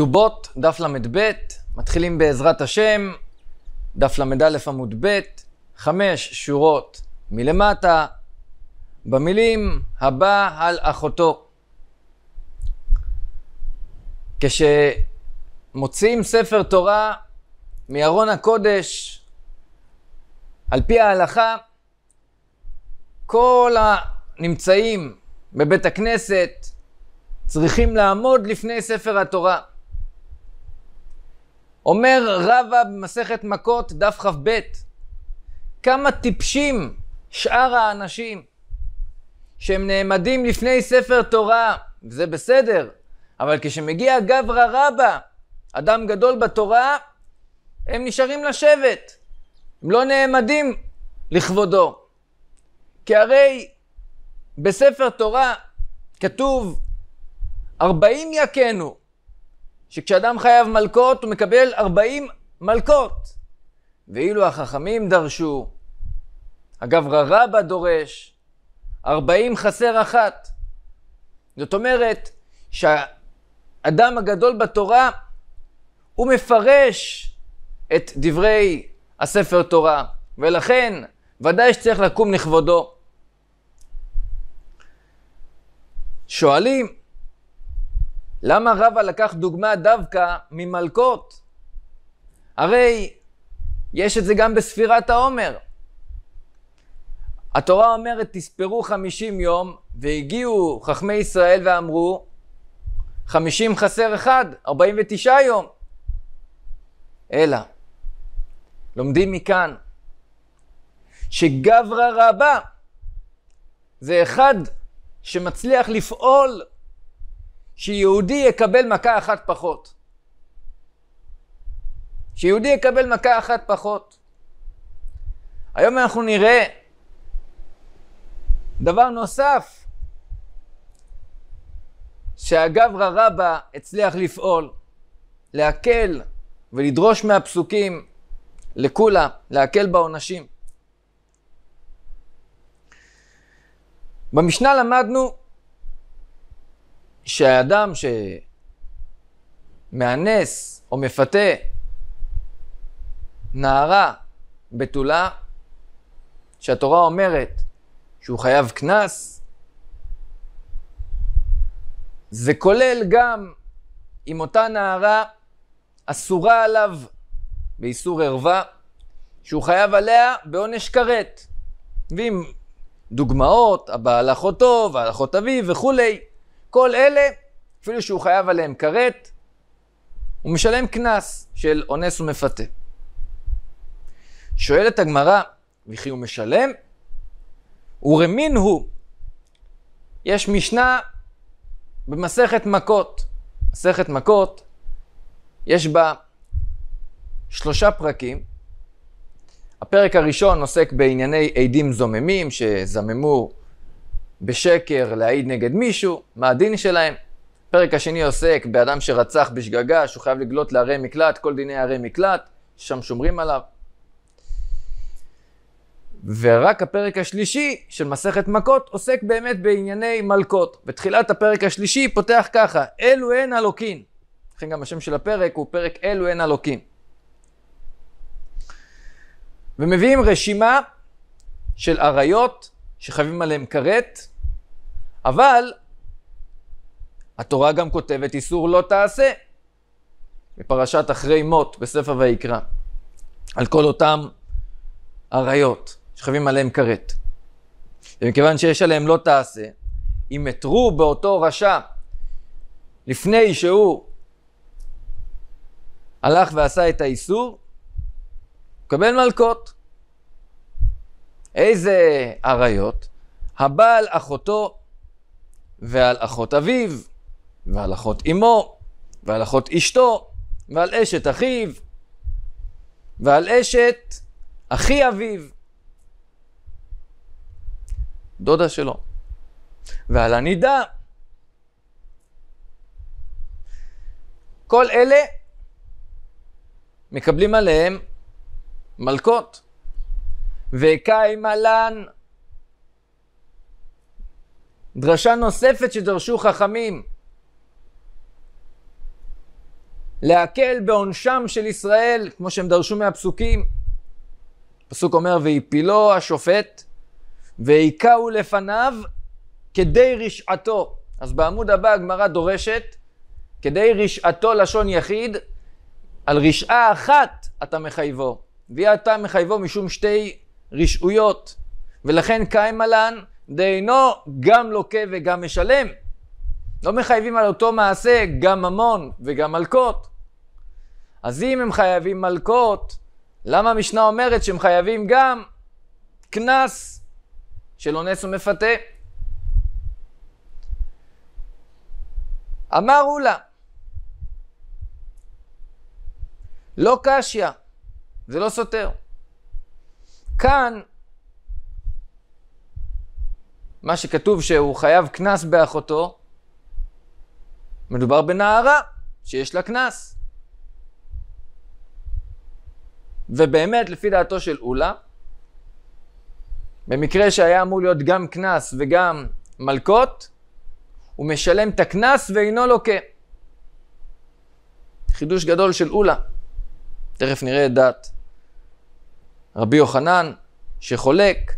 כתובות, דף ל"ב, מתחילים בעזרת השם, דף ל"א עמוד ב', חמש שורות מלמטה, במילים הבא על אחותו. כשמוציאים ספר תורה מארון הקודש, על פי ההלכה, כל הנמצאים בבית הכנסת צריכים לעמוד לפני ספר התורה. אומר רבא במסכת מכות, דף כ"ב, כמה טיפשים שאר האנשים שהם נעמדים לפני ספר תורה, וזה בסדר, אבל כשמגיע גברא רבא, אדם גדול בתורה, הם נשארים לשבת, הם לא נעמדים לכבודו. כי הרי בספר תורה כתוב, ארבעים יכנו, שכשאדם חייב מלקות הוא מקבל ארבעים מלקות. ואילו החכמים דרשו, הגברא רבא דורש, ארבעים חסר אחת. זאת אומרת שהאדם הגדול בתורה, הוא מפרש את דברי הספר תורה, ולכן ודאי שצריך לקום לכבודו. שואלים, למה רבא לקח דוגמה דווקא ממלכות? הרי יש את זה גם בספירת העומר. התורה אומרת, תספרו חמישים יום, והגיעו חכמי ישראל ואמרו, חמישים חסר אחד, ארבעים ותשעה יום. אלא, לומדים מכאן, שגברא רבה זה אחד שמצליח לפעול שיהודי יקבל מכה אחת פחות. שיהודי יקבל מכה אחת פחות. היום אנחנו נראה דבר נוסף שהגברא רבא הצליח לפעול, להקל ולדרוש מהפסוקים לכולה, להקל בעונשים. במשנה למדנו שהאדם שמאנס או מפתה נערה בתולה, שהתורה אומרת שהוא חייב קנס, זה כולל גם אם אותה נערה אסורה עליו באיסור ערווה, שהוא חייב עליה בעונש כרת. ועם דוגמאות, הבעל אחותו ועל אחות אביו וכולי. כל אלה, אפילו שהוא חייב עליהם כרת, הוא משלם קנס של אונס ומפתה. שואלת הגמרא, וכי הוא משלם? ורמין הוא. יש משנה במסכת מכות. מסכת מכות, יש בה שלושה פרקים. הפרק הראשון עוסק בענייני עדים זוממים שזממו בשקר להעיד נגד מישהו, מה הדין שלהם. הפרק השני עוסק באדם שרצח בשגגה, שהוא חייב לגלות לערי מקלט, כל דיני ערי מקלט, שם שומרים עליו. ורק הפרק השלישי של מסכת מכות עוסק באמת בענייני מלכות. בתחילת הפרק השלישי פותח ככה, אלו הן אלוקים. לכן גם השם של הפרק הוא פרק אלו הן אלוקים. ומביאים רשימה של אריות שחייבים עליהם כרת, אבל התורה גם כותבת איסור לא תעשה בפרשת אחרי מות בספר ויקרא, על כל אותם אריות שחייבים עליהם כרת. ומכיוון שיש עליהם לא תעשה, אם אתרו באותו רשע לפני שהוא הלך ועשה את האיסור, מקבל מלקות. איזה עריות? הבעל אחותו ועל אחות אביו, ועל אחות אמו, ועל אחות אשתו, ועל אשת אחיו, ועל אשת אחי אביו, דודה שלו, ועל הנידה. כל אלה מקבלים עליהם מלקות. וקיים עלן דרשה נוספת שדרשו חכמים. להקל בעונשם של ישראל, כמו שהם דרשו מהפסוקים. הפסוק אומר, והפילו השופט, והיכהו לפניו כדי רשעתו. אז בעמוד הבא הגמרא דורשת, כדי רשעתו לשון יחיד, על רשעה אחת אתה מחייבו. והיא אתה מחייבו משום שתי רשעויות. ולכן קיים עלן, דהינו גם לוקה וגם משלם. לא מחייבים על אותו מעשה גם ממון וגם מלקות. אז אם הם חייבים מלקות, למה המשנה אומרת שהם חייבים גם קנס של אונס ומפתה? אמרו לה, לא קשיא, זה לא סותר. כאן, מה שכתוב שהוא חייב קנס באחותו, מדובר בנערה שיש לה קנס. ובאמת, לפי דעתו של אולה, במקרה שהיה אמור להיות גם קנס וגם מלקות, הוא משלם את הקנס ואינו לוקה. חידוש גדול של אולה. תכף נראה את דעת רבי יוחנן, שחולק,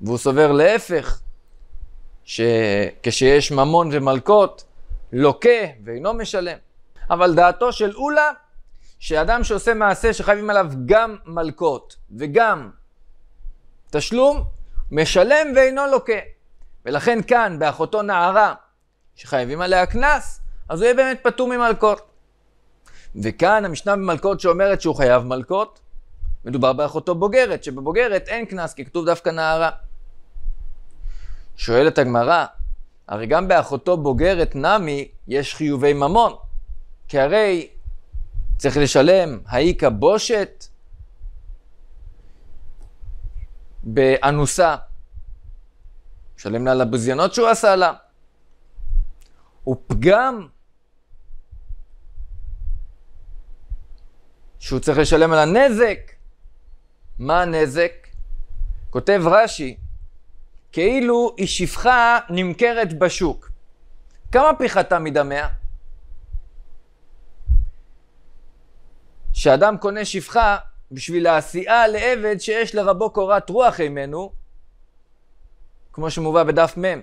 והוא סובר להפך, שכשיש ממון ומלקות, לוקה ואינו משלם. אבל דעתו של אולה, שאדם שעושה מעשה שחייבים עליו גם מלקות וגם תשלום, משלם ואינו לוקה. ולכן כאן, באחותו נערה, שחייבים עליה קנס, אז הוא יהיה באמת פטור ממלקות. וכאן המשנה במלקות שאומרת שהוא חייב מלקות, מדובר באחותו בוגרת, שבבוגרת אין קנס, כי כתוב דווקא נערה. שואלת הגמרא, הרי גם באחותו בוגרת נמי יש חיובי ממון, כי הרי צריך לשלם האיכא בושת באנוסה. משלם לה על הבזיינות שהוא עשה לה. הוא פגם שהוא צריך לשלם על הנזק. מה הנזק? כותב רש"י, כאילו היא שפחה נמכרת בשוק. כמה פיחתה מדמיה? שאדם קונה שפחה בשביל להסיעה לעבד שיש לרבו קורת רוח ממנו, כמו שמובא בדף מ'.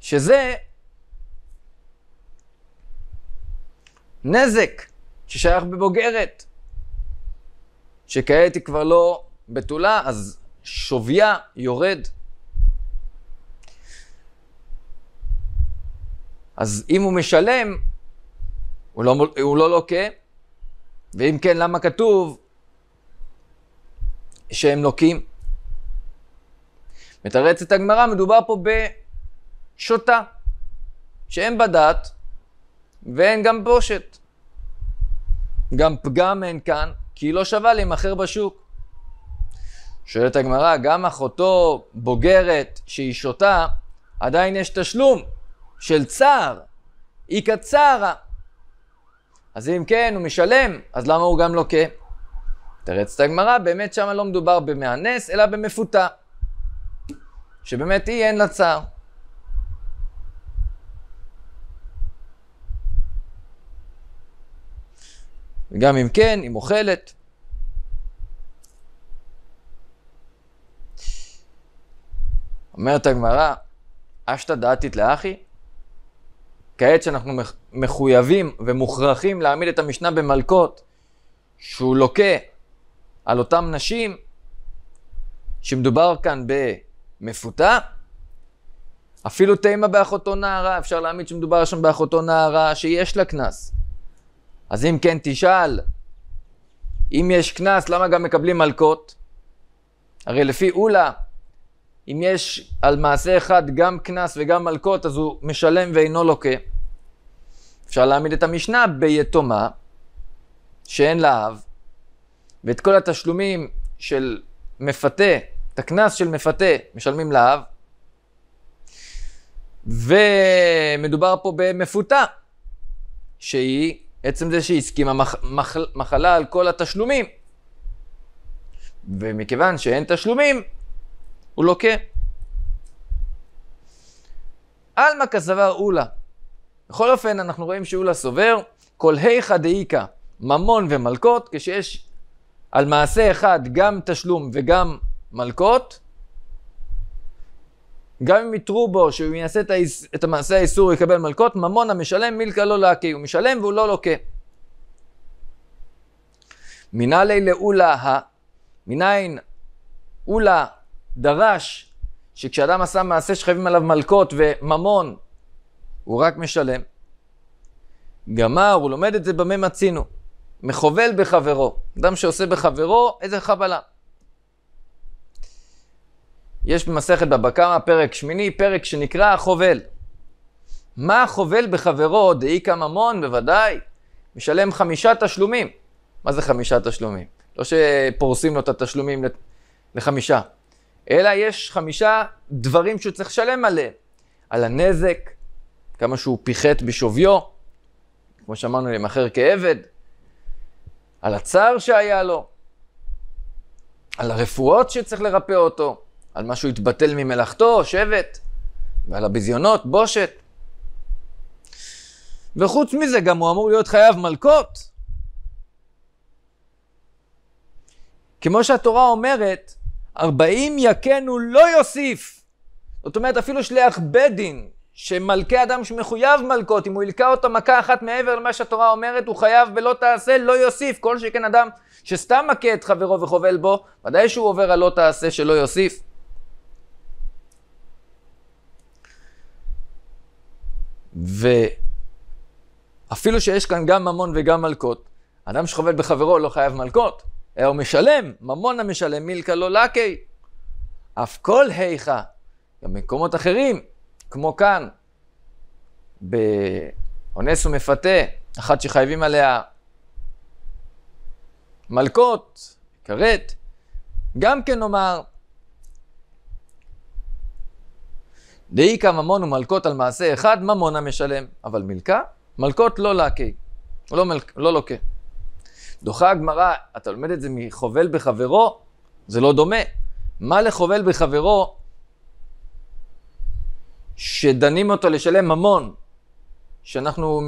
שזה נזק ששייך בבוגרת, שכעת היא כבר לא בתולה, אז שוויה יורד. אז אם הוא משלם, הוא לא, הוא לא לוקה, ואם כן, למה כתוב שהם לוקים? מתרצת הגמרא, מדובר פה בשוטה, שאין בה דת ואין גם בושת. גם פגם אין כאן, כי היא לא שווה להימכר בשוק. שואלת הגמרא, גם אחותו בוגרת שהיא שותה, עדיין יש תשלום של צער, איכא צערה. אז אם כן, הוא משלם, אז למה הוא גם לוקה? תרץ את הגמרא, באמת שם לא מדובר במאנס, אלא במפותה. שבאמת היא אין לה צער. וגם אם כן, היא מוכלת. אומרת הגמרא, אשתא דעתית לאחי? כעת שאנחנו מחויבים ומוכרחים להעמיד את המשנה במלקות, שהוא לוקה על אותן נשים, שמדובר כאן במפותה, אפילו תימה באחותו נערה, אפשר להעמיד שמדובר שם באחותו נערה שיש לה קנס. אז אם כן, תשאל, אם יש קנס, למה גם מקבלים מלקות? הרי לפי אולה, אם יש על מעשה אחד גם קנס וגם מלקות, אז הוא משלם ואינו לוקה. אפשר להעמיד את המשנה ביתומה, שאין לה אב, ואת כל התשלומים של מפתה, את הקנס של מפתה, משלמים לאב, ומדובר פה במפותה, שהיא, עצם זה שהיא הסכימה מח, מח, מחלה על כל התשלומים. ומכיוון שאין תשלומים, הוא לוקה. עלמא כסבר אולה, בכל אופן, אנחנו רואים שאולה סובר, כל היכא דאיכא, ממון ומלקות, כשיש על מעשה אחד גם תשלום וגם מלקות, גם אם יתרו בו שהוא יעשה את, היס, את המעשה האיסור, הוא יקבל מלקות, ממון המשלם מילקה לא להקי, הוא משלם והוא לא לוקה. מנהלי לאולה ה, מניין אולה דרש שכשאדם עשה מעשה שחייבים עליו מלקות וממון, הוא רק משלם. גמר, הוא לומד את זה במה מצינו. מחובל בחברו. אדם שעושה בחברו, איזה חבלה. יש במסכת בבא קמא, פרק שמיני, פרק שנקרא החובל. מה החובל בחברו? דאיכא ממון, בוודאי. משלם חמישה תשלומים. מה זה חמישה תשלומים? לא שפורסים לו את התשלומים לחמישה, אלא יש חמישה דברים שהוא צריך לשלם עליהם. על הנזק, כמה שהוא פיחת בשוויו, כמו שאמרנו, למכר כעבד, על הצער שהיה לו, על הרפואות שצריך לרפא אותו, על מה שהוא התבטל ממלאכתו, שבט, ועל הביזיונות, בושת. וחוץ מזה, גם הוא אמור להיות חייב מלקות. כמו שהתורה אומרת, ארבעים יכנו לא יוסיף. זאת אומרת, אפילו שליח בית דין, שמלכה אדם שמחויב מלקות, אם הוא ילקה אותו מכה אחת מעבר למה שהתורה אומרת, הוא חייב בלא תעשה, לא יוסיף. כל שכן אדם שסתם מכה את חברו וחובל בו, ודאי שהוא עובר על לא תעשה שלא יוסיף. ואפילו שיש כאן גם ממון וגם מלקות, אדם שחובל בחברו לא חייב מלקות, אלא הוא משלם, ממון המשלם מילקה לא לקי. אף כל היכא, גם במקומות אחרים, כמו כאן, באונס ומפתה, אחת שחייבים עליה מלקות, כרת, גם כן נאמר, דאיכא ממון ומלקות על מעשה אחד, ממון המשלם, אבל מלקה, מלקות לא להקי, לא, מלק, לא לוקה. דוחה הגמרא, אתה לומד את זה מחובל בחברו, זה לא דומה. מה לחובל בחברו? שדנים אותו לשלם ממון, שאנחנו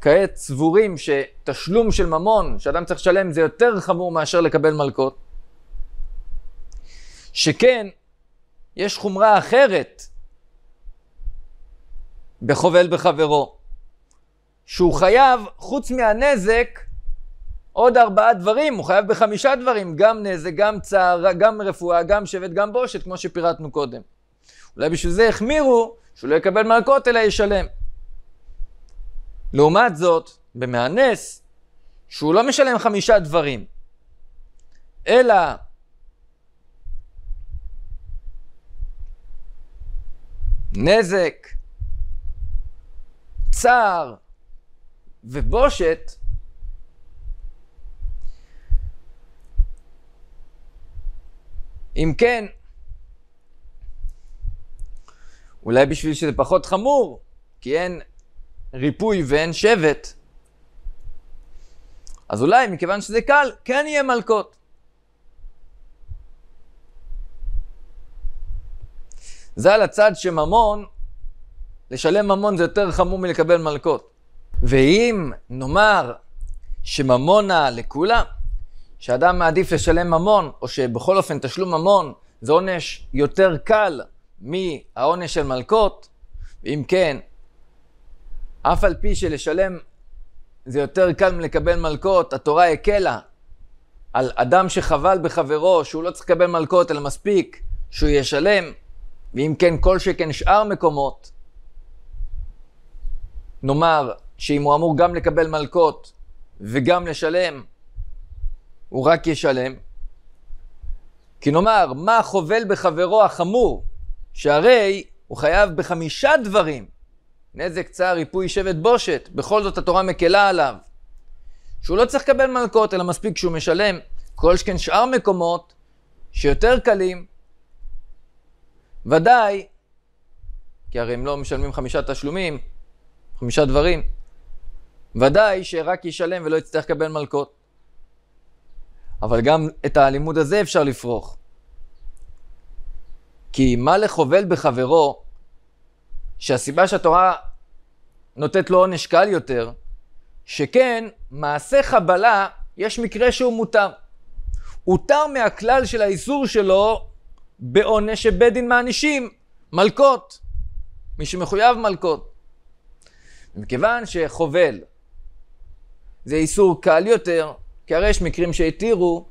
כעת סבורים שתשלום של ממון שאדם צריך לשלם זה יותר חמור מאשר לקבל מלקות. שכן, יש חומרה אחרת בחובל בחברו, שהוא חייב, חוץ מהנזק, עוד ארבעה דברים, הוא חייב בחמישה דברים, גם נזק, גם צער, גם רפואה, גם שבט, גם בושת, כמו שפירטנו קודם. אולי בשביל זה החמירו שהוא לא יקבל מלקות אלא ישלם. לעומת זאת, במהנס, שהוא לא משלם חמישה דברים, אלא נזק, צער ובושת, אם כן, אולי בשביל שזה פחות חמור, כי אין ריפוי ואין שבט, אז אולי מכיוון שזה קל, כן יהיה מלקות. זה על הצד שממון, לשלם ממון זה יותר חמור מלקבל מלקות. ואם נאמר שממונה לכולם, שאדם מעדיף לשלם ממון, או שבכל אופן תשלום ממון זה עונש יותר קל מהעונש של מלקות, ואם כן, אף על פי שלשלם זה יותר קל מלקבל מלקות, התורה הקלה על אדם שחבל בחברו, שהוא לא צריך לקבל מלקות, אלא מספיק שהוא ישלם, ואם כן, כל שכן שאר מקומות, נאמר שאם הוא אמור גם לקבל מלקות וגם לשלם, הוא רק ישלם. כי נאמר, מה חובל בחברו החמור? שהרי הוא חייב בחמישה דברים. נזק, צער, ריפוי, שבט, בושת. בכל זאת התורה מקלה עליו. שהוא לא צריך לקבל מלקות, אלא מספיק שהוא משלם. כל שכן שאר מקומות שיותר קלים, ודאי, כי הרי הם לא משלמים חמישה תשלומים, חמישה דברים, ודאי שרק ישלם ולא יצטרך לקבל מלקות. אבל גם את הלימוד הזה אפשר לפרוח. כי מה לחובל בחברו, שהסיבה שהתורה נותנת לו עונש קל יותר, שכן מעשה חבלה, יש מקרה שהוא מותר. הותר מהכלל של האיסור שלו בעונש שבית דין מענישים, מלקות. מי שמחויב מלקות. מכיוון שחובל זה איסור קל יותר, כי הרי יש מקרים שהתירו,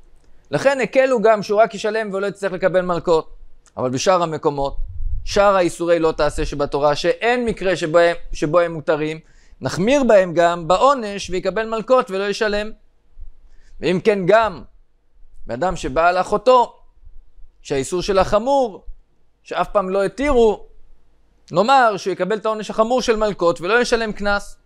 לכן הקלו גם שהוא רק ישלם ולא יצטרך לקבל מלקות. אבל בשאר המקומות, שאר האיסורי לא תעשה שבתורה, שאין מקרה שבו שבו הם מותרים, נחמיר בהם גם בעונש ויקבל מלקות ולא ישלם. ואם כן גם, באדם שבא על אחותו, שהאיסור שלה חמור, שאף פעם לא התירו, נאמר שהוא יקבל את העונש החמור של מלקות ולא ישלם קנס.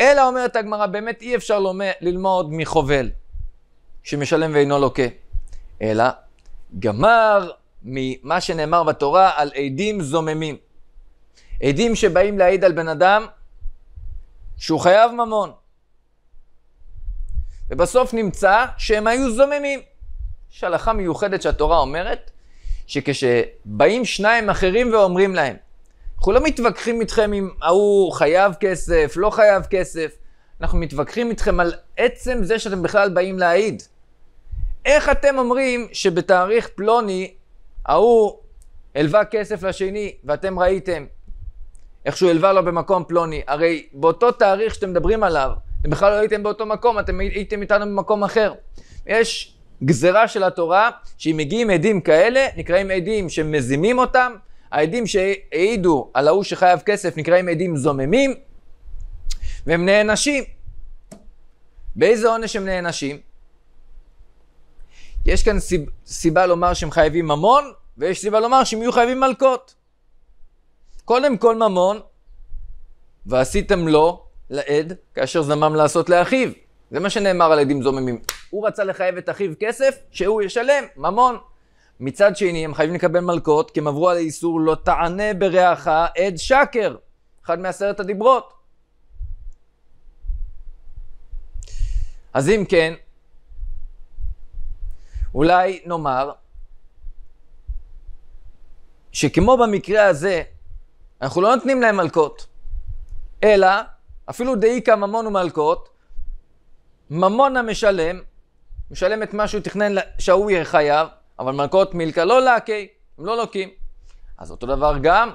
אלא אומרת הגמרא, באמת אי אפשר ללמוד מחובל שמשלם ואינו לוקה, אלא גמר ממה שנאמר בתורה על עדים זוממים. עדים שבאים להעיד על בן אדם שהוא חייב ממון. ובסוף נמצא שהם היו זוממים. יש הלכה מיוחדת שהתורה אומרת, שכשבאים שניים אחרים ואומרים להם, אנחנו לא מתווכחים איתכם אם ההוא חייב כסף, לא חייב כסף, אנחנו מתווכחים איתכם על עצם זה שאתם בכלל באים להעיד. איך אתם אומרים שבתאריך פלוני ההוא הלווה כסף לשני ואתם ראיתם איך שהוא הלווה לו במקום פלוני? הרי באותו תאריך שאתם מדברים עליו, אתם בכלל לא הייתם באותו מקום, אתם הייתם איתנו במקום אחר. יש גזרה של התורה, שאם מגיעים עדים כאלה, נקראים עדים שמזימים אותם, העדים שהעידו על ההוא שחייב כסף נקראים עדים זוממים, והם נענשים. באיזה עונש הם נענשים? יש כאן סיב, סיבה לומר שהם חייבים ממון, ויש סיבה לומר שהם יהיו חייבים מלקות. קודם כל ממון, ועשיתם לו, לעד, כאשר זמם לעשות לאחיו. זה מה שנאמר על עדים זוממים. הוא רצה לחייב את אחיו כסף, שהוא ישלם, ממון. מצד שני, הם חייבים לקבל מלקות, כי הם עברו על האיסור לא תענה ברעך עד שקר. אחד מעשרת הדיברות. אז אם כן, אולי נאמר שכמו במקרה הזה, אנחנו לא נותנים להם מלקות, אלא אפילו דאיקה ממון ומלקות, ממון המשלם, משלם את מה שהוא תכנן שההוא יהיה חייב, אבל מלכות מילקה לא להקי, הם לא לוקים. אז אותו דבר גם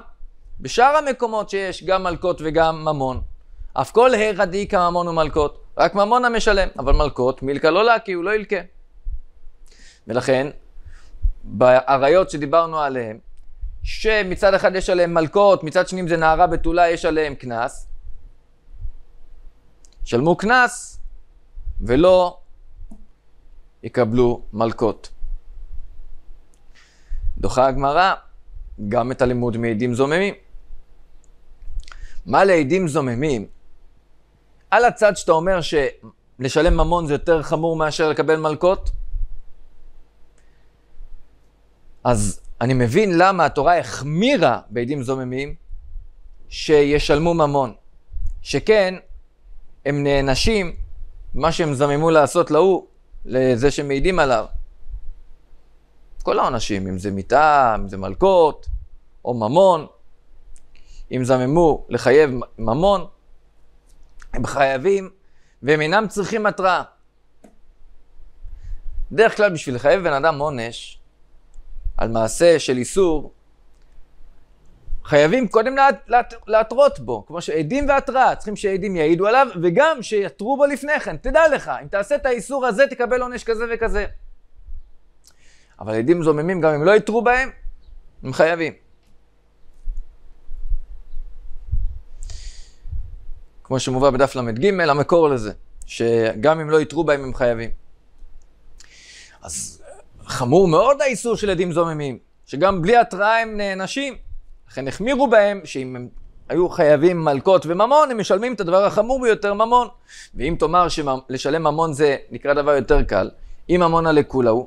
בשאר המקומות שיש גם מלכות וגם ממון. אף כל הרא דאיקה ממון ומלכות, רק ממון המשלם, אבל מלכות מילקה לא להקי, הוא לא ילקה. ולכן, באריות שדיברנו עליהן, שמצד אחד יש עליהן מלכות, מצד שני אם זה נערה בתולה יש עליהן קנס, שלמו קנס ולא יקבלו מלכות. דוחה הגמרא גם את הלימוד מעדים זוממים. מה לעדים זוממים? על הצד שאתה אומר שלשלם ממון זה יותר חמור מאשר לקבל מלכות, אז אני מבין למה התורה החמירה בעדים זוממים שישלמו ממון. שכן, הם נענשים, מה שהם זממו לעשות להוא, לזה שמעידים עליו. כל העונשים, אם זה מיטה, אם זה מלקות, או ממון, אם זממו לחייב ממון, הם חייבים והם אינם צריכים התראה. בדרך כלל בשביל לחייב בן אדם עונש על מעשה של איסור, חייבים קודם להתרות בו, כמו שעדים והתראה, צריכים שעדים יעידו עליו, וגם שיתרו בו לפני כן. תדע לך, אם תעשה את האיסור הזה, תקבל עונש כזה וכזה. אבל עדים זוממים, גם אם לא יתרו בהם, הם חייבים. כמו שמובא בדף ל"ג, המקור לזה, שגם אם לא יתרו בהם, הם חייבים. אז חמור מאוד האיסור של עדים זוממים, שגם בלי התראה הם נענשים. לכן החמירו בהם, שאם הם היו חייבים מלקות וממון, הם משלמים את הדבר החמור ביותר, ממון. ואם תאמר שלשלם ממון זה נקרא דבר יותר קל, אם ממונה לכולה הוא,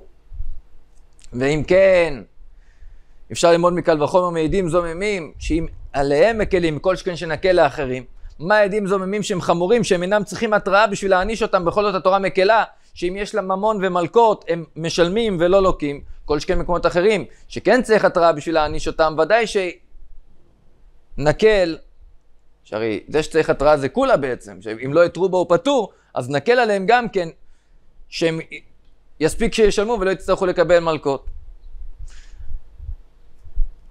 ואם כן, אפשר ללמוד מקל וחומר מעדים זוממים, שאם עליהם מקלים, כל שכן שנקל לאחרים. מה עדים זוממים שהם חמורים, שהם אינם צריכים התראה בשביל להעניש אותם, בכל זאת התורה מקלה, שאם יש לה ממון ומלקות, הם משלמים ולא לוקים. כל שכן מקומות אחרים, שכן צריך התראה בשביל להעניש אותם, ודאי נקל, שהרי זה שצריך התראה זה כולה בעצם, שאם לא יתרו בו הוא פטור, אז נקל עליהם גם כן, שהם יספיק שישלמו ולא יצטרכו לקבל מלקות.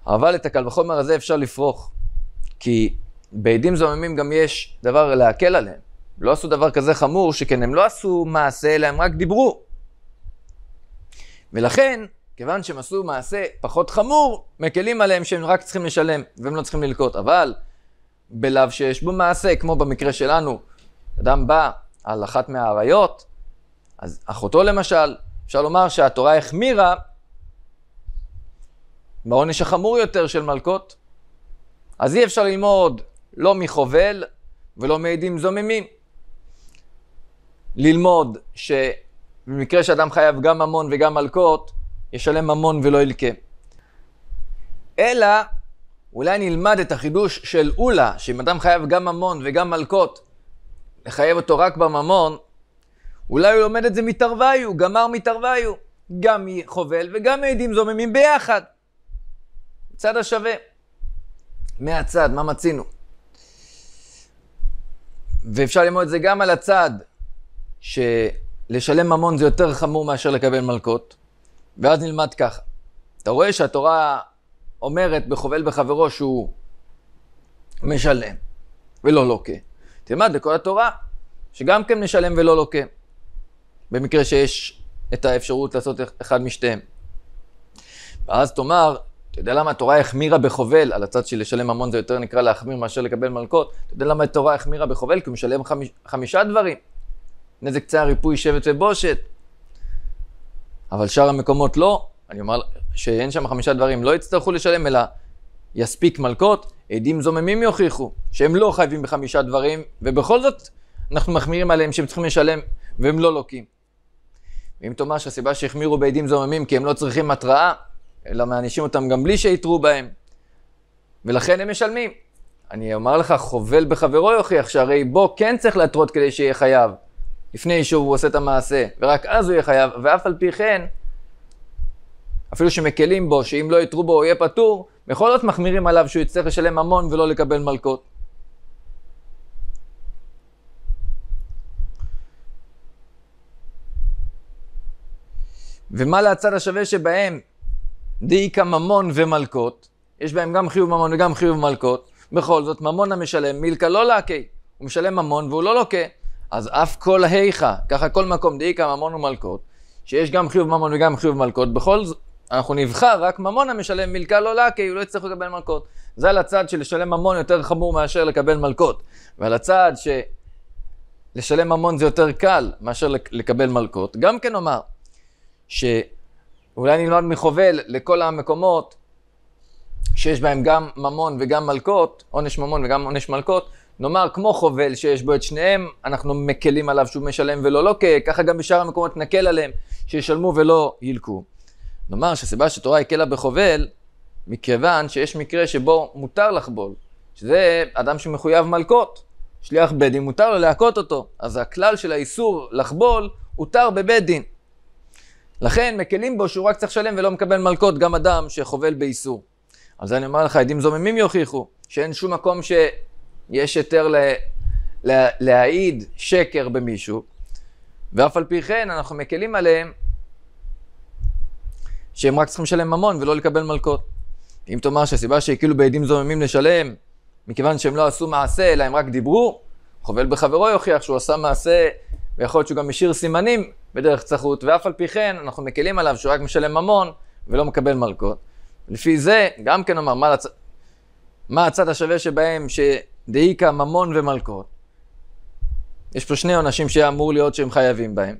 אבל את הקל וחומר הזה אפשר לפרוך, כי בעדים זוממים גם יש דבר להקל עליהם. לא עשו דבר כזה חמור, שכן הם לא עשו מעשה, אלא הם רק דיברו. ולכן, כיוון שהם עשו מעשה פחות חמור, מקלים עליהם שהם רק צריכים לשלם, והם לא צריכים ללקוט. אבל בלאו שיש בו מעשה, כמו במקרה שלנו, אדם בא על אחת מהאריות, אז אחותו למשל, אפשר לומר שהתורה החמירה בעונש החמור יותר של מלקות. אז אי אפשר ללמוד לא מחובל ולא מעדים זוממים. ללמוד שבמקרה שאדם חייב גם ממון וגם מלקות, ישלם ממון ולא ילקה. אלא אולי נלמד את החידוש של אולה, שאם אדם חייב גם ממון וגם מלקות, לחייב אותו רק בממון, אולי הוא לומד את זה מתרוויו, גמר מתרוויו, גם מחובל וגם מעדים זוממים ביחד. צד השווה. מהצד, מה מצינו? ואפשר ללמוד את זה גם על הצד שלשלם ממון זה יותר חמור מאשר לקבל מלקות, ואז נלמד ככה. אתה רואה שהתורה אומרת בחובל בחברו שהוא משלם ולא לוקה. תלמד לכל התורה שגם כן משלם ולא לוקה, במקרה שיש את האפשרות לעשות אחד משתיהם. ואז תאמר, אתה יודע למה התורה החמירה בחובל, על הצד של לשלם ממון זה יותר נקרא להחמיר מאשר לקבל מלקות? אתה יודע למה התורה החמירה בחובל? כי הוא משלם חמיש, חמישה דברים. נזק צער, ריפוי, שבט ובושת. אבל שאר המקומות לא. אני אומר שאין שם חמישה דברים, לא יצטרכו לשלם, אלא יספיק מלקות, עדים זוממים יוכיחו שהם לא חייבים בחמישה דברים, ובכל זאת אנחנו מחמירים עליהם שהם צריכים לשלם והם לא לוקים. ואם תאמר שהסיבה שהחמירו בעדים זוממים כי הם לא צריכים התראה, אלא מענישים אותם גם בלי שיתרו בהם, ולכן הם משלמים. אני אומר לך, חובל בחברו יוכיח שהרי בו כן צריך להתרות כדי שיהיה חייב, לפני שהוא עושה את המעשה, ורק אז הוא יהיה חייב, ואף על פי כן, אפילו שמקלים בו, שאם לא יתרו בו הוא יהיה פטור, בכל זאת מחמירים עליו שהוא יצטרך לשלם המון ולא לקבל מלקות. ומה להצד השווה שבהם דאיכא ממון ומלקות, יש בהם גם חיוב ממון וגם חיוב מלקות, בכל זאת ממון המשלם מילקא לא להקי, הוא משלם ממון והוא לא לוקה, אז אף כל היכא, ככה כל מקום דאיכא ממון ומלקות, שיש גם חיוב ממון וגם חיוב מלקות, בכל זאת אנחנו נבחר רק ממון המשלם מילקא לא להקי, הוא לא יצטרך לקבל מלקות. זה על הצד של לשלם ממון יותר חמור מאשר לקבל מלקות, ועל הצד שלשלם ממון זה יותר קל מאשר לקבל מלקות, גם כן אומר ש... אולי נלמד מחובל לכל המקומות שיש בהם גם ממון וגם מלקות, עונש ממון וגם עונש מלקות, נאמר כמו חובל שיש בו את שניהם, אנחנו מקלים עליו שהוא משלם ולא לוקה, ככה גם בשאר המקומות נקל עליהם שישלמו ולא ילקו. נאמר שהסיבה שתורה הקלה בחובל, מכיוון שיש מקרה שבו מותר לחבול, שזה אדם שמחויב מלקות. שליח בית דין מותר לו להכות אותו, אז הכלל של האיסור לחבול הותר בבית דין. לכן מקלים בו שהוא רק צריך לשלם ולא מקבל מלקות, גם אדם שחובל באיסור. על זה אני אומר לך, עדים זוממים יוכיחו שאין שום מקום שיש היתר לה, לה, להעיד שקר במישהו, ואף על פי כן אנחנו מקלים עליהם שהם רק צריכים לשלם ממון ולא לקבל מלקות. אם תאמר שהסיבה שהקילו בעדים זוממים לשלם, מכיוון שהם לא עשו מעשה, אלא הם רק דיברו, חובל בחברו יוכיח שהוא עשה מעשה, ויכול להיות שהוא גם השאיר סימנים, בדרך צחות, ואף על פי כן אנחנו מקלים עליו שהוא רק משלם ממון ולא מקבל מלקות. לפי זה, גם כן אומר, מה, לצ... מה הצד השווה שבהם שדאיכא ממון ומלקות? יש פה שני עונשים שאמור להיות שהם חייבים בהם.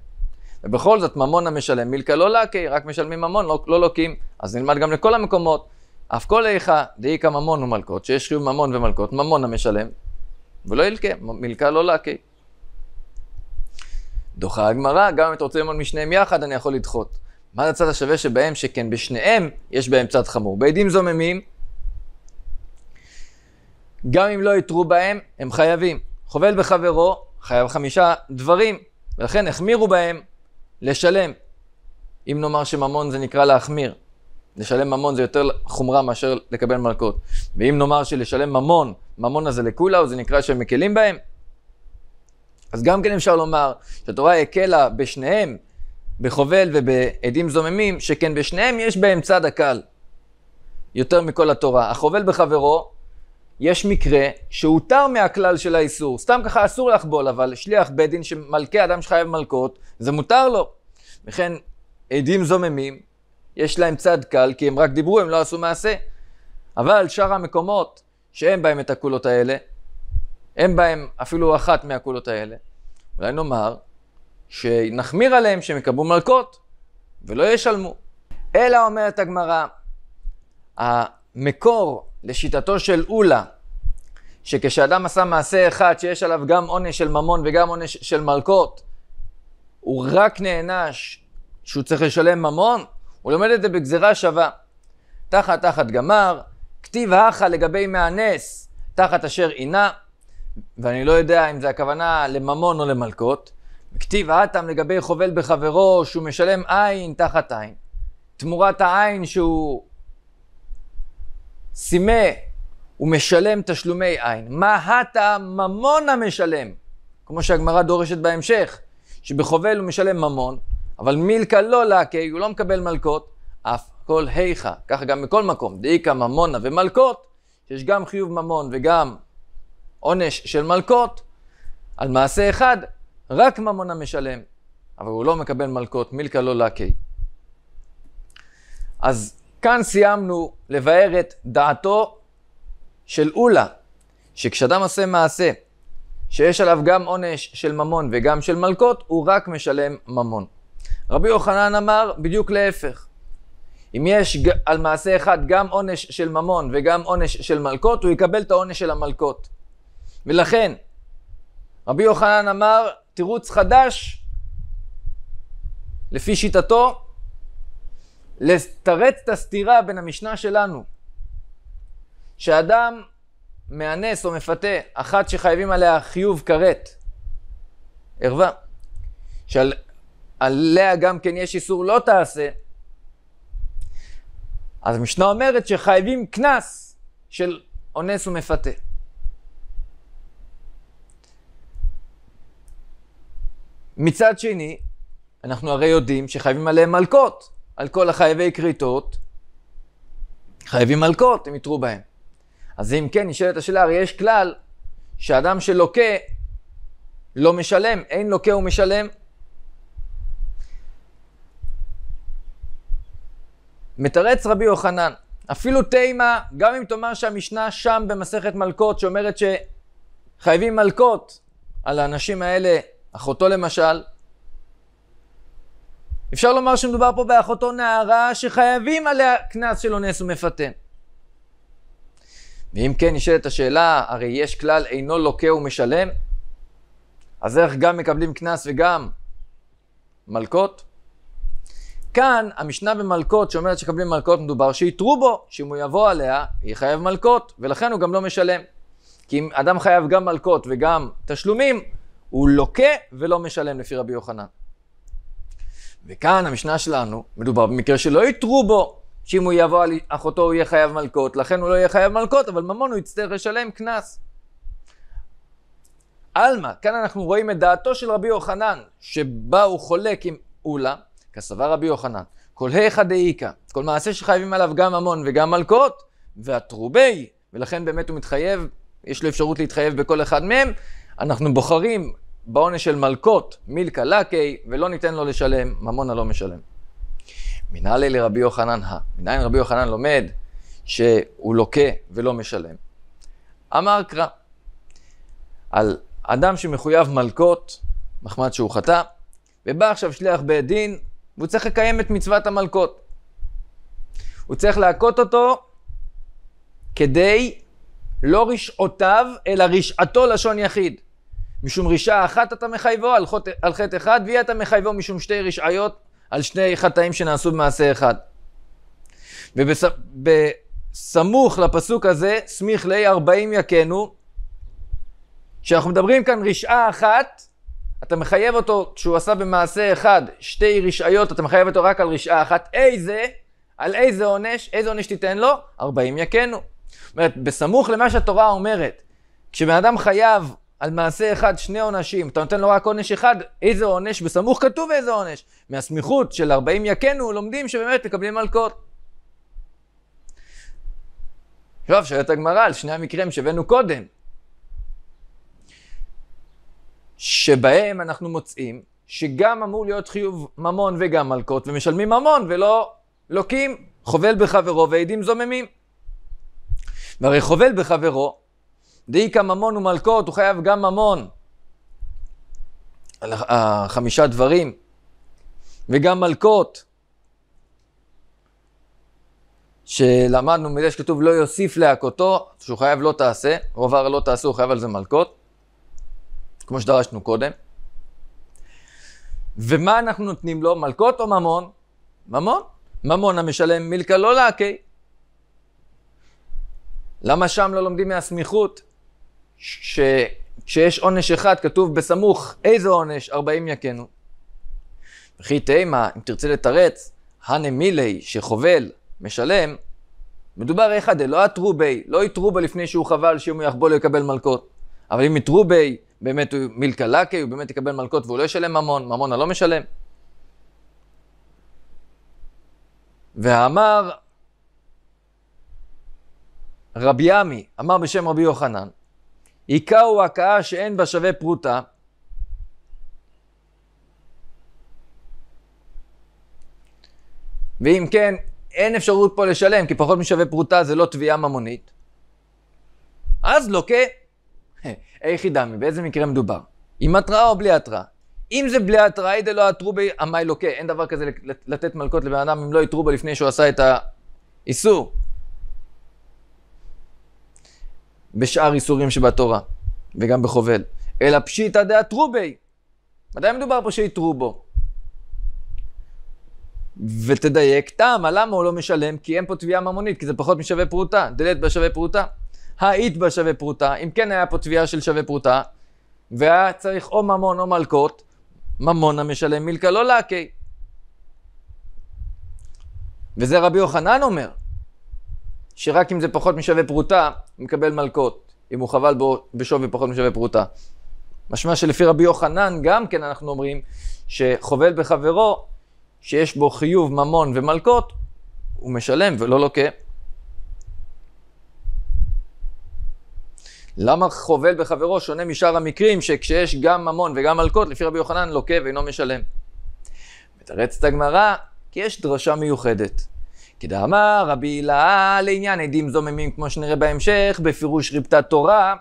ובכל זאת, ממון המשלם מילקא לא לקי, רק משלמים ממון, לא, לא לוקים. אז נלמד גם לכל המקומות. אף כל איכה דאיכא ממון ומלקות, שיש חיוב ממון ומלקות, ממון המשלם, ולא ילקה, מילקא לא לקי. דוחה הגמרא, גם אם אתה רוצה ללמוד משניהם יחד, אני יכול לדחות. מה הצד השווה שבהם, שכן בשניהם יש בהם צד חמור. בעדים זוממים, גם אם לא יתרו בהם, הם חייבים. חובל בחברו, חייב חמישה דברים, ולכן החמירו בהם לשלם. אם נאמר שממון זה נקרא להחמיר. לשלם ממון זה יותר חומרה מאשר לקבל מלקות. ואם נאמר שלשלם ממון, ממון הזה לקולה, או זה נקרא שהם מקלים בהם, אז גם כן אפשר לומר שהתורה הקלה בשניהם, בחובל ובעדים זוממים, שכן בשניהם יש בהם צד הקל, יותר מכל התורה. החובל בחברו, יש מקרה שהותר מהכלל של האיסור. סתם ככה אסור לחבול, אבל שליח בית דין שמלכה אדם שחייב מלקות, זה מותר לו. וכן, עדים זוממים, יש להם צד קל, כי הם רק דיברו, הם לא עשו מעשה. אבל שאר המקומות שאין בהם את הקולות האלה, אין בהם אפילו אחת מהקולות האלה. אולי נאמר שנחמיר עליהם שהם יקבלו מלקות ולא ישלמו. אלא אומרת הגמרא, המקור לשיטתו של אולה, שכשאדם עשה מעשה אחד שיש עליו גם עונש של ממון וגם עונש של מלקות, הוא רק נענש שהוא צריך לשלם ממון, הוא לומד את זה בגזירה שווה. תחת תחת גמר, כתיב האחה לגבי מהנס, תחת אשר עינה, ואני לא יודע אם זה הכוונה לממון או למלקות. כתיב האטם לגבי חובל בחברו שהוא משלם עין תחת עין. תמורת העין שהוא סימא, הוא משלם תשלומי עין. מה הטה ממון המשלם? כמו שהגמרא דורשת בהמשך, שבחובל הוא משלם ממון, אבל מילקה לא לקי, הוא לא מקבל מלקות, אף כל היכה, ככה גם בכל מקום, דאיכא ממונה ומלקות, שיש גם חיוב ממון וגם עונש של מלקות, על מעשה אחד, רק ממונה משלם, אבל הוא לא מקבל מלקות, מילקה לא לקי. אז כאן סיימנו לבאר את דעתו של אולה, שכשאדם עושה מעשה שיש עליו גם עונש של ממון וגם של מלקות, הוא רק משלם ממון. רבי יוחנן אמר בדיוק להפך. אם יש על מעשה אחד גם עונש של ממון וגם עונש של מלקות, הוא יקבל את העונש של המלקות. ולכן, רבי יוחנן אמר תירוץ חדש, לפי שיטתו, לתרץ את הסתירה בין המשנה שלנו, שאדם מאנס או מפתה אחת שחייבים עליה חיוב כרת, ערווה, שעליה גם כן יש איסור לא תעשה, אז המשנה אומרת שחייבים קנס של אונס ומפתה. מצד שני, אנחנו הרי יודעים שחייבים עליהם מלקות. על כל החייבי כריתות, חייבים מלקות, הם יתרו בהם. אז אם כן, נשאלת השאלה, הרי יש כלל שאדם שלוקה לא משלם, אין לוקה ומשלם. מתרץ רבי יוחנן, אפילו תימה, גם אם תאמר שהמשנה שם במסכת מלקות, שאומרת שחייבים מלקות על האנשים האלה, אחותו למשל, אפשר לומר שמדובר פה באחותו נערה שחייבים עליה קנס של אונס ומפתן. ואם כן, נשאלת השאלה, הרי יש כלל אינו לוקה ומשלם, אז איך גם מקבלים קנס וגם מלקות? כאן, המשנה במלקות שאומרת שקבלים מלקות, מדובר שיתרו בו, שאם הוא יבוא עליה, יהיה חייב מלקות, ולכן הוא גם לא משלם. כי אם אדם חייב גם מלקות וגם תשלומים, הוא לוקה ולא משלם לפי רבי יוחנן. וכאן המשנה שלנו, מדובר במקרה שלא יתרו בו, שאם הוא יבוא על אחותו הוא יהיה חייב מלקות, לכן הוא לא יהיה חייב מלקות, אבל ממון הוא יצטרך לשלם קנס. עלמא, כאן אנחנו רואים את דעתו של רבי יוחנן, שבה הוא חולק עם אולה, כסבר רבי יוחנן, כל היכא דאיכא, כל מעשה שחייבים עליו גם ממון וגם מלקות, והתרובי, ולכן באמת הוא מתחייב, יש לו אפשרות להתחייב בכל אחד מהם, אנחנו בוחרים בעונש של מלקות, מילקה לקי, ולא ניתן לו לשלם, ממון הלא משלם. מנהלי לרבי יוחנן הא, מנין רבי יוחנן לומד שהוא לוקה ולא משלם. אמר קרא, על אדם שמחויב מלקות, מחמד שהוא חטא, ובא עכשיו שליח בית דין, והוא צריך לקיים את מצוות המלקות. הוא צריך להכות אותו כדי לא רשעותיו, אלא רשעתו לשון יחיד. משום רשעה אחת אתה מחייבו על, חוט, על חטא אחד, ואי אתה מחייבו משום שתי רשעיות על שני חטאים שנעשו במעשה אחד. ובסמוך לפסוק הזה, סמיך לי ארבעים יכנו, כשאנחנו מדברים כאן רשעה אחת, אתה מחייב אותו, כשהוא עשה במעשה אחד שתי רשעיות, אתה מחייב אותו רק על רשעה אחת. איזה? על איזה עונש? איזה עונש תיתן לו? 40 יכנו. זאת אומרת, בסמוך למה שהתורה אומרת, כשבן אדם חייב על מעשה אחד שני עונשים, אתה נותן לו רק עונש אחד, איזה עונש? בסמוך כתוב איזה עונש. מהסמיכות של 40 יכנו לומדים שבאמת מקבלים מלקות. עכשיו, שואלת הגמרא על שני המקרים שהבאנו קודם, שבהם אנחנו מוצאים שגם אמור להיות חיוב ממון וגם מלקות, ומשלמים ממון ולא לוקים, חובל בחברו ועדים זוממים. והרי חובל בחברו, דאיכא ממון ומלקות, הוא חייב גם ממון החמישה דברים, וגם מלקות, שלמדנו מזה שכתוב לא יוסיף להכותו, שהוא חייב לא תעשה, הוא עבר לא תעשה, הוא חייב על זה מלקות, כמו שדרשנו קודם. ומה אנחנו נותנים לו, מלקות או ממון? ממון. ממון המשלם מילקה לא להקי. למה שם לא לומדים מהסמיכות? שכשיש עונש אחד, כתוב בסמוך, איזה עונש? 40 יכנו. וכי תימה, אם תרצה לתרץ, הנה מילי שחובל, משלם, מדובר אחד, לא עתרו בי, לא יתרו בה לפני שהוא חבל שאם הוא יחבול יקבל מלקות. אבל אם יתרו בי, באמת הוא מילקה לקי, הוא באמת יקבל מלקות והוא לא ישלם ממון, ממון הלא משלם. ואמר רבי עמי, אמר בשם רבי יוחנן, היכהו הכאה שאין בה שווה פרוטה, ואם כן, אין אפשרות פה לשלם, כי פחות משווה פרוטה זה לא תביעה ממונית. אז לוקה, ידעמי, באיזה מקרה מדובר? עם התראה או בלי התראה? אם זה בלי התראה, אידה לא עתרו בי, עמי לוקה, אין דבר כזה לתת מלקות לבן אדם אם לא יתרו בו לפני שהוא עשה את האיסור. בשאר איסורים שבתורה, וגם בחובל. אלא פשיטא דעתרו בי. מתי מדובר פה שיתרו בו? ותדייק, טעמה, למה הוא לא משלם? כי אין פה תביעה ממונית, כי זה פחות משווה פרוטה. דלת בשווה פרוטה. היית בשווה פרוטה, אם כן היה פה תביעה של שווה פרוטה, והיה צריך או ממון או מלקות, ממון המשלם מילקה לא להקי. וזה רבי יוחנן אומר, שרק אם זה פחות משווה פרוטה, הוא מקבל מלקות, אם הוא חבל בו בשווי פחות משווה פרוטה. משמע שלפי רבי יוחנן גם כן אנחנו אומרים שחובל בחברו, שיש בו חיוב ממון ומלקות, הוא משלם ולא לוקה. למה חובל בחברו שונה משאר המקרים שכשיש גם ממון וגם מלקות, לפי רבי יוחנן לוקה ואינו משלם? מתרצת הגמרא, כי יש דרשה מיוחדת. כי דאמר רבי הילה לעניין עדים זוממים, כמו שנראה בהמשך, בפירוש ריפתת תורה,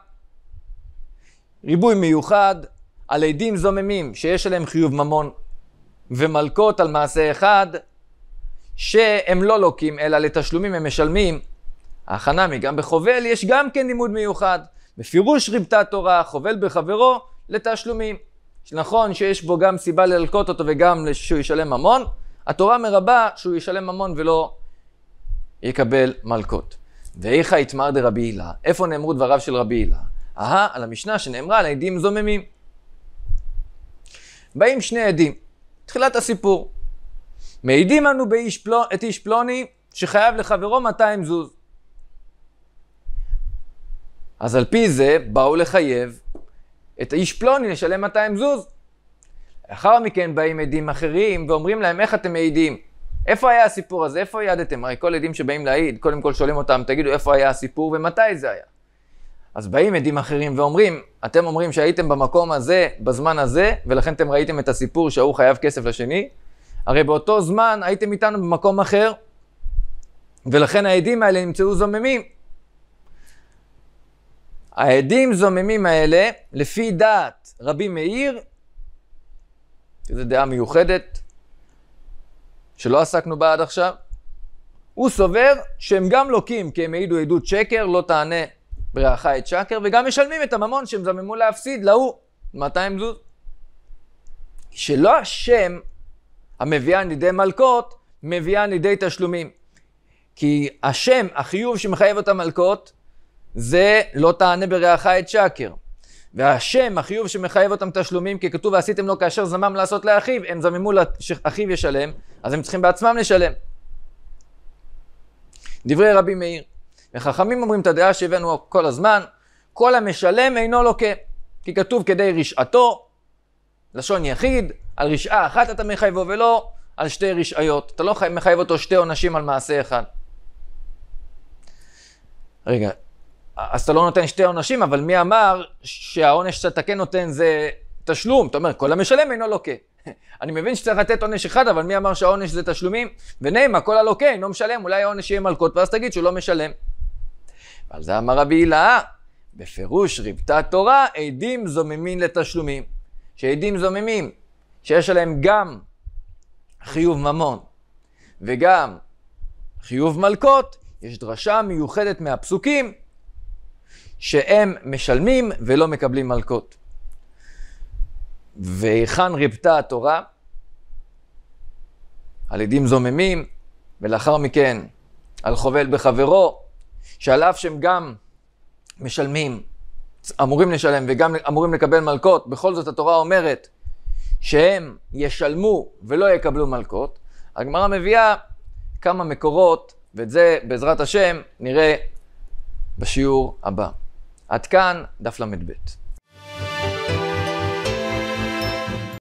ריבוי מיוחד על עדים זוממים, שיש עליהם חיוב ממון ומלקות על מעשה אחד, שהם לא לוקים, אלא לתשלומים הם משלמים. החנמי, גם בחובל יש גם כן לימוד מיוחד. בפירוש ריבתה תורה, חובל בחברו לתשלומים. נכון שיש בו גם סיבה ללקוט אותו וגם שהוא ישלם ממון, התורה מרבה שהוא ישלם ממון ולא יקבל מלקות. ואיכה יתמר דרבי הילה, איפה נאמרו דבריו של רבי הילה? אהה, על המשנה שנאמרה על עדים זוממים. באים שני עדים, תחילת הסיפור. מעידים לנו באיש פלו, את איש פלוני שחייב לחברו 200 זוז. אז על פי זה באו לחייב את האיש פלוני לשלם 200 זוז. לאחר מכן באים עדים אחרים ואומרים להם איך אתם מעידים? איפה היה הסיפור הזה? איפה העדתם? הרי כל עדים שבאים להעיד, קודם כל שואלים אותם, תגידו איפה היה הסיפור ומתי זה היה. אז באים עדים אחרים ואומרים, אתם אומרים שהייתם במקום הזה, בזמן הזה, ולכן אתם ראיתם את הסיפור שההוא חייב כסף לשני, הרי באותו זמן הייתם איתנו במקום אחר, ולכן העדים האלה נמצאו זוממים. העדים זוממים האלה, לפי דעת רבי מאיר, שזו דעה מיוחדת, שלא עסקנו בה עד עכשיו, הוא סובר שהם גם לוקים כי הם העידו עדות שקר, לא תענה ברעך את שקר, וגם משלמים את הממון שהם זממו להפסיד להוא, 200 זוז. שלא השם המביאה לידי מלקות, מביאה לידי תשלומים. כי השם, החיוב שמחייב את המלקות, זה לא תענה ברעך את שקר. והשם, החיוב שמחייב אותם תשלומים, כי כתוב ועשיתם לו כאשר זמם לעשות לאחיו, הם זממו שאחיו ישלם, אז הם צריכים בעצמם לשלם. דברי רבי מאיר. וחכמים אומרים את הדעה שהבאנו כל הזמן, כל המשלם אינו לוקה. כי כתוב כדי רשעתו, לשון יחיד, על רשעה אחת אתה מחייבו ולא על שתי רשעיות. אתה לא מחייב אותו שתי עונשים על מעשה אחד. רגע, אז אתה לא נותן שתי עונשים, אבל מי אמר שהעונש שאתה כן נותן זה תשלום? אתה אומר, כל המשלם אינו לוקה. אני מבין שצריך לתת עונש אחד, אבל מי אמר שהעונש זה תשלומים? ונעמה, כל הלוקה אינו משלם, אולי העונש יהיה מלקות, ואז תגיד שהוא לא משלם. ועל זה אמר רבי הילה, בפירוש ריבתה תורה, עדים זוממים לתשלומים. שעדים זוממים, שיש עליהם גם חיוב ממון וגם חיוב מלקות, יש דרשה מיוחדת מהפסוקים שהם משלמים ולא מקבלים מלקות. והיכן ריבתה התורה? על עדים זוממים, ולאחר מכן על חובל בחברו, שעל אף שהם גם משלמים, אמורים לשלם וגם אמורים לקבל מלקות, בכל זאת התורה אומרת שהם ישלמו ולא יקבלו מלקות. הגמרא מביאה כמה מקורות, ואת זה בעזרת השם נראה בשיעור הבא. עד כאן דף ל"ב.